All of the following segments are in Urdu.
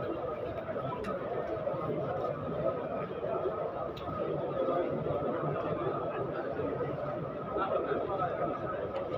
Thank you.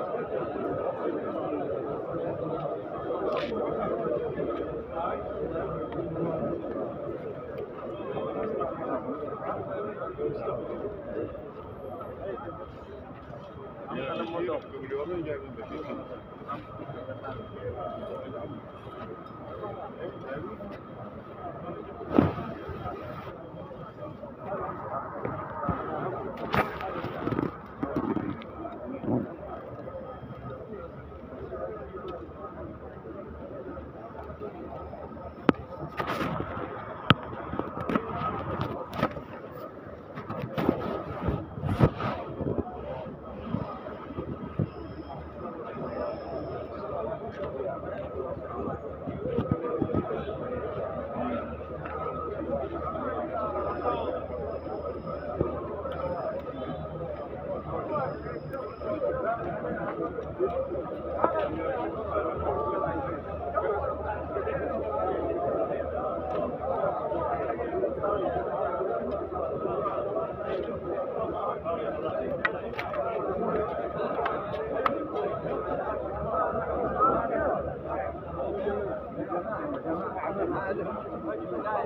Thank you.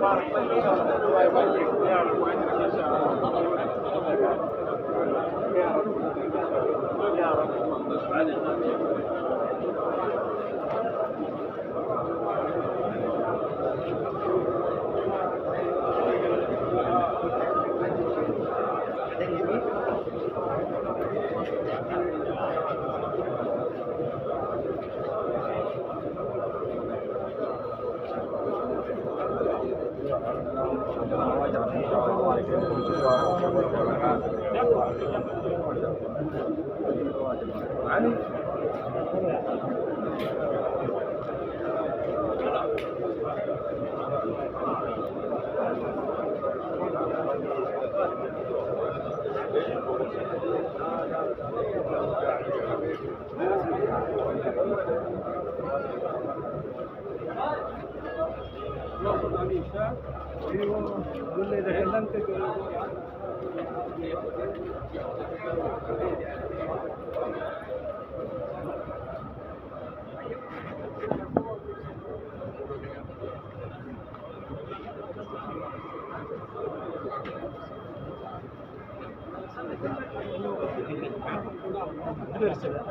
يا رب علي ناخذ امين شاف قول لي اذا كلمتك Gracias.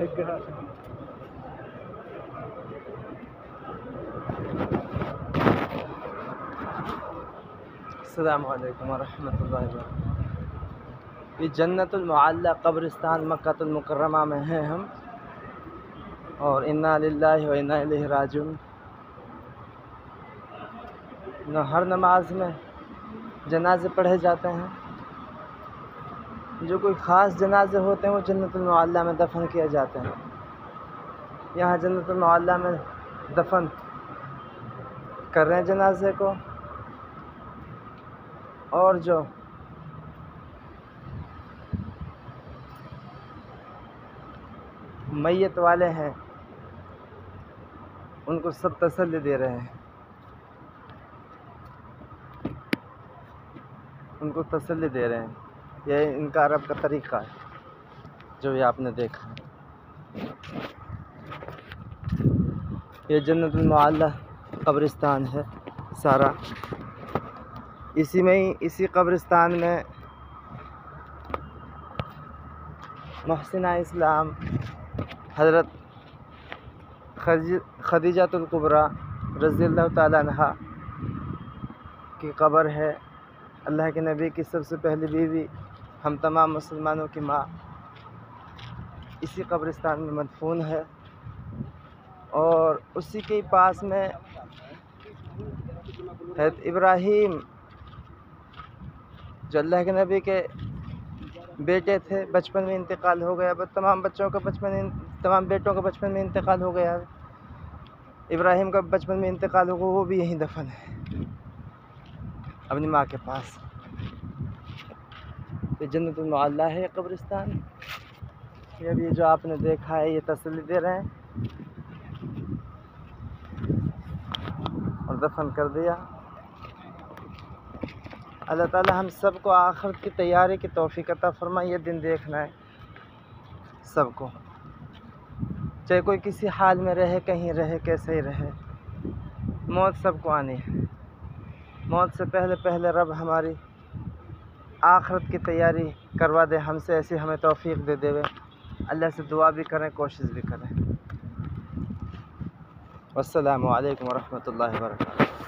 السلام علیکم ورحمۃ اللہ وبرکاتہ۔ یہ جنت المعلہ قبرستان مکہ المکرمہ میں ہیں ہم۔ اور انا للہ و انا الیہ راجعون۔ نہ ہر نماز میں جنازے پڑھے جاتے ہیں۔ جو کوئی خاص جنازے ہوتے ہیں وہ جنت المعلہ میں دفن کیے جاتے ہیں۔ یہاں جنت المعلہ میں دفن کر رہے ہیں جنازے کو۔ اور جو میت والے ہیں، ان کو سب تسلی دے رہے ہیں۔ ان کو تسلی دے رہے ہیں۔ یہ ان کا عرب کا طریقہ ہے، جو یہ آپ نے دیکھا یہ جنت المعلہ قبرستان ہے سارا۔ اسی میں ہی، اسی قبرستان میں محسنہ اسلام حضرت خدیجۃ القبرا رضی اللہ تعالیٰ عنہ کی قبر ہے۔ اللہ کے نبی کی سب سے پہلی بیوی ہم تمام مسلمانوں کی ماں اسی قبرستان میں مدفون ہے اور اسی کے پاس میں حضرت ابراہیم جو اللہ کے نبی کے بیٹے تھے، بچپن میں انتقال ہو گیا۔ بس تمام بچوں کا بچپن تمام بیٹوں کا بچپن میں انتقال ہو گیا۔ ابراہیم کا بچپن میں انتقال ہو گیا، وہ بھی یہیں دفن ہے۔ اپنی ماں کے پاس۔ یہ جنت المعلہ ہے یہ قبرستان۔ یہ اب یہ جو آپ نے دیکھا ہے، یہ تسلی دے رہے ہیں۔ اور دفن کر دیا۔ اللہ تعالی ہم سب کو آخرت کی تیاری کی توفیق عطا فرمائے، یہ دن دیکھنا ہے۔ سب کو۔ چاہے کوئی کسی حال میں رہے، کہیں رہے، کیسے ہی رہے۔ موت سب کو آنی ہے۔ موت سے پہلے پہلے رب ہماری آخرت کی تیاری کروا دے، ہم سے ایسی ہمیں توفیق دے دے اللہ سے دعا بھی کریں، کوشش بھی کریں۔ السلام علیکم ورحمۃ اللہ وبرکاتہ۔